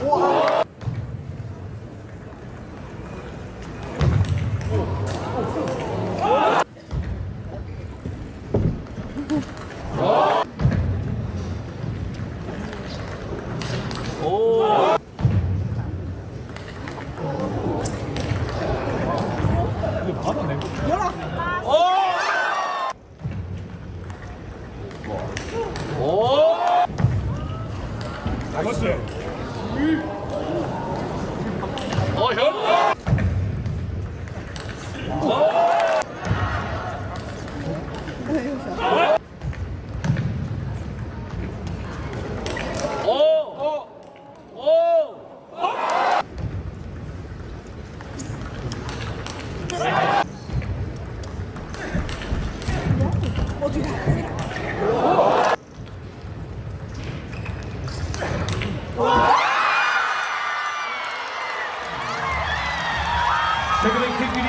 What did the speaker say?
어, 현. 오! 오! 오! Take a big kick,